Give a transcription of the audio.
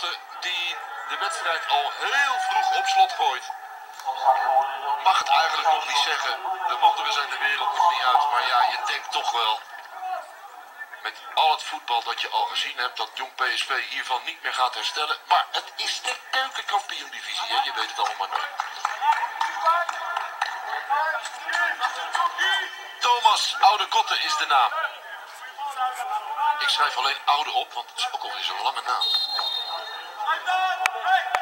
Die de wedstrijd al heel vroeg op slot gooit. Mag het eigenlijk nog niet zeggen. De wonderen zijn de wereld nog niet uit. Maar ja, je denkt toch wel. Met al het voetbal dat je al gezien hebt, dat jong PSV hiervan niet meer gaat herstellen. Maar het is de keukenkampioen-divisie, hè? Je weet het allemaal nooit. Thomas Oude Kotten is de naam. Ik schrijf alleen Oude op, want het is ook I'm done. Hey.